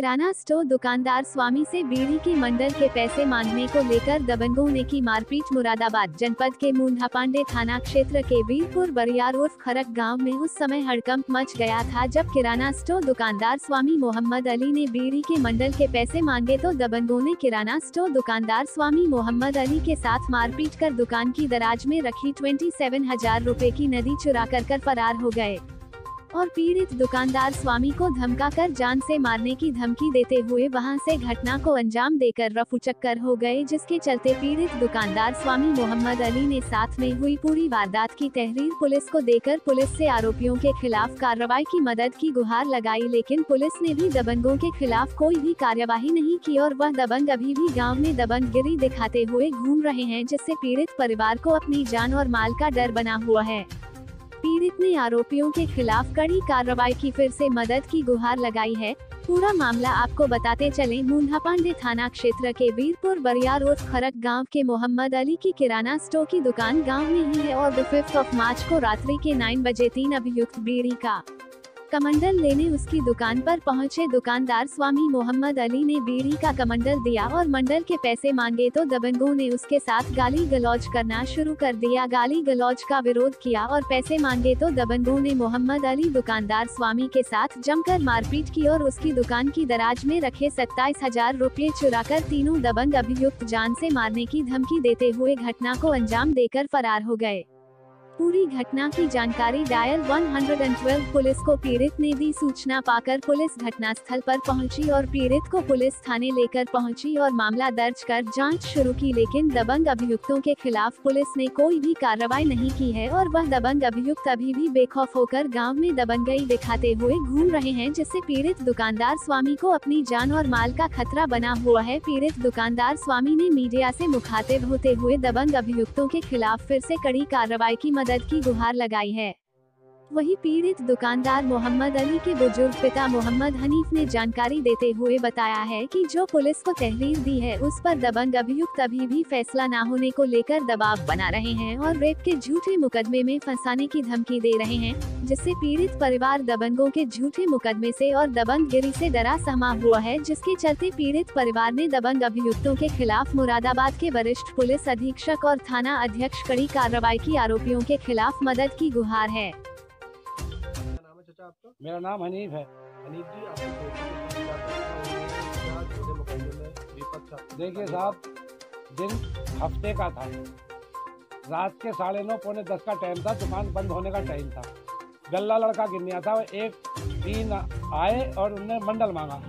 किराना store दुकानदार स्वामी से बीड़ी की मंडल के पैसे मांगने को लेकर दबंगों ने की मारपीट मुरादाबाद जनपद के मुंडा पांडे थाना क्षेत्र के वीरपुर बरियार उर्फ़ खरक गाँव में उस समय हड़कंप मच गया था जब किराना स्टोर दुकानदार स्वामी मोहम्मद अली ने बीड़ी के मंडल के पैसे मांगे तो दबंगों ने किराना स्टोर दुकानदार स्वामी मोहम्मद अली के साथ मारपीट कर दुकान की दराज में रखी ट्वेंटी सेवन हज़ार रूपए की नदी चुरा कर, कर फरार हो गए। और पीड़ित दुकानदार स्वामी को धमकाकर जान से मारने की धमकी देते हुए वहाँ से घटना को अंजाम देकर रफू चक्कर हो गए, जिसके चलते पीड़ित दुकानदार स्वामी मोहम्मद अली ने साथ में हुई पूरी वारदात की तहरीर पुलिस को देकर पुलिस से आरोपियों के खिलाफ कार्रवाई की मदद की गुहार लगाई, लेकिन पुलिस ने भी दबंगों के खिलाफ कोई भी कार्यवाही नहीं की और वह दबंग अभी भी गाँव में दबंगगिरी दिखाते हुए घूम रहे हैं, जिससे पीड़ित परिवार को अपनी जान और माल का डर बना हुआ है। पीड़ित ने आरोपियों के खिलाफ कड़ी कार्रवाई की, फिर से मदद की गुहार लगाई है। पूरा मामला आपको बताते चले। मुंडा पांडे थाना क्षेत्र के वीरपुर बरिया रोड, खरक गाँव के मोहम्मद अली की किराना स्टोर की दुकान गाँव में ही है और फिफ्थ ऑफ़ मार्च को रात्रि के नाइन बजे तीन अभियुक्त बीड़ी का कमंडल लेने उसकी दुकान पर पहुँचे दुकानदार स्वामी मोहम्मद अली ने बीड़ी का कमंडल दिया और मंडल के पैसे मांगे तो दबंगों ने उसके साथ गाली गलौज करना शुरू कर दिया। गाली गलौज का विरोध किया और पैसे मांगे तो दबंगों ने मोहम्मद अली दुकानदार स्वामी के साथ जमकर मारपीट की और उसकी दुकान की दराज में रखे सत्ताईस हज़ार रूपए चुरा कर तीनों दबंग अभियुक्त जान से मारने की धमकी देते हुए घटना को अंजाम देकर फरार हो गए। पूरी घटना की जानकारी डायल 112 पुलिस को पीड़ित ने दी सूचना पाकर पुलिस घटना स्थल पर पहुँची और पीड़ित को पुलिस थाने लेकर पहुँची और मामला दर्ज कर जाँच शुरू की। लेकिन दबंग अभियुक्तों के खिलाफ पुलिस ने कोई भी कार्रवाई नहीं की है और वह दबंग अभियुक्त अभी भी बेखौफ होकर गाँव में दबंगई दिखाते हुए घूम रहे हैं, जिससे पीड़ित दुकानदार स्वामी को अपनी जान और माल का खतरा बना हुआ है। पीड़ित दुकानदार स्वामी ने मीडिया से मुखातिब होते हुए दबंग अभियुक्तों के खिलाफ फिर से कड़ी कार्रवाई की मदद मदद की गुहार लगाई है। वही पीड़ित दुकानदार मोहम्मद अली के बुज़ुर्ग पिता मोहम्मद हनीफ ने जानकारी देते हुए बताया है कि जो पुलिस को तहरीर दी है, उस पर दबंग अभियुक्त अभी भी फैसला न होने को लेकर दबाव बना रहे हैं और रेप के झूठे मुकदमे में फंसाने की धमकी दे रहे हैं, जिससे पीड़ित परिवार दबंगों के झूठे मुकदमे से और दबंग गिरी से डरा सहमा हुआ है, जिसके चलते पीड़ित परिवार ने दबंग अभियुक्तों के खिलाफ मुरादाबाद के वरिष्ठ पुलिस अधीक्षक और थाना अध्यक्ष कड़ी कार्रवाई की आरोपियों के खिलाफ मदद की गुहार है। आपका? मेरा नाम हनीफ है। हनीफ जी आपको देखिए साहब दिन हफ़्ते का था। रात के साढ़े नौ पौने दस का टाइम था दुकान बंद होने का टाइम था। गल्ला लड़का गिरने था वो एक तीन आए और उनने मंडल मांगा।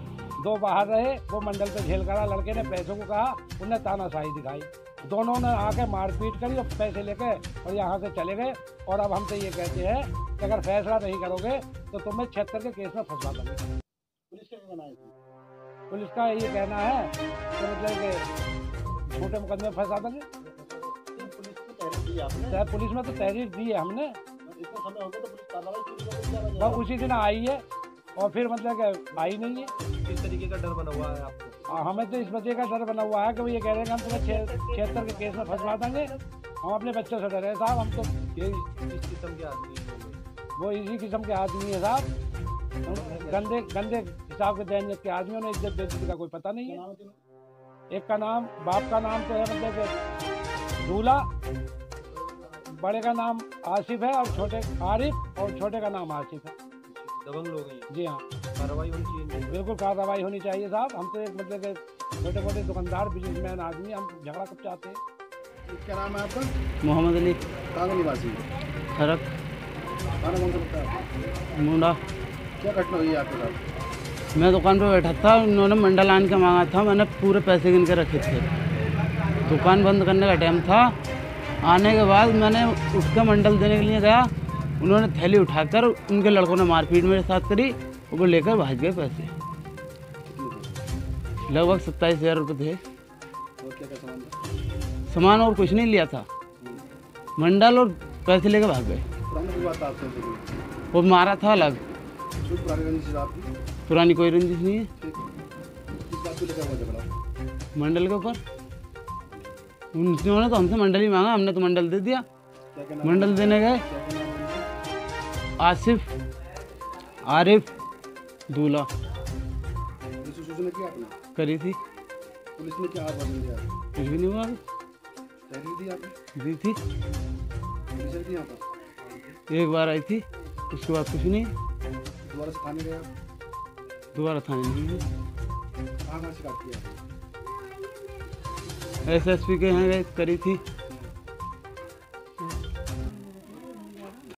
दो बाहर रहे वो मंडल पे झेल करा लड़के ने पैसों को कहा उनने तानाशाही दिखाई। दोनों ने आके मारपीट करी और पैसे लेके और यहाँ से चले गए। और अब हमसे ये कहते हैं कि अगर फैसला नहीं करोगे तो तुम्हें छिहत्तर के केस में फंसवा देंगे। पुलिस का पुलिस का ये कहना है कि मतलब कि छोटे मुकदमे में फंसा देंगे। पुलिस में तो तहरीर दी है हमने। तो बस उसी दिन आई है। और फिर मतलब कि आई नहीं है। किस तरीके का डर बना हुआ है आपको? और हमें तो इस बच्चे का डर बना हुआ है कि वो ये कह रहे हैं कि हम तुम्हें छिहत्तर के केस में फंसवा देंगे। हम अपने बच्चों से डर डरे साहब हम तो ये इस किस्म के आदमी हैं वो। इसी किस्म के आदमी है साहब। गंदे गंदे हिसाब के दैनिक के आदमियों ने इज़्ज़त बेइज्जती का कोई पता नहीं है। है? एक का नाम बाप का नाम तो है मतलब कि दूल्हा बड़े का नाम आसिफ है और छोटे आरिफ और छोटे का नाम आसिफ है। दबंग लोग हैं जी हाँ। कार्रवाई होनी चाहिए बिल्कुल कार्रवाई होनी चाहिए साहब। हम तो एक मतलब के छोटे मोटे दुकानदार बिजनेसमैन आदमी हम झगड़ा कब चाहते हैं। क्या नाम है आपका? मोहम्मद अली। कहाँ निवासी खरक। खाना कौन सा लगता आपको? मुंडा। क्या घटना हुई आपके साथ? मैं दुकान पर बैठा था उन्होंने मंडल आन के मांगा था मैंने पूरे पैसे गिन के रखे थे। दुकान बंद करने का टाइम था। आने के बाद मैंने उसका मंडल देने के लिए गया। उन्होंने थैली उठाकर उनके लड़कों ने मारपीट मेरे साथ करी और वो लेकर भाग गए पैसे। लगभग सत्ताईस हज़ार रुपये थे। सामान और कुछ नहीं लिया था। मंडल और पैसे लेकर भाग गए? वो मारा था अलग। पुरानी कोई रंजिश नहीं है। मंडल के ऊपर। उन्होंने तो हमसे मंडल ही मांगा, हमने तो मंडल दे दिया। मंडल देने गए। आसिफ आरिफ दूल्हा। करी थी। पुलिस ने क्या कुछ भी नहीं हुआ दी थी। एक बार आई थी उसके बाद कुछ नहीं। दोबारा थाने आप दोबारा थाने नहीं आपने? एस एस पी के यहाँ गए करी थी।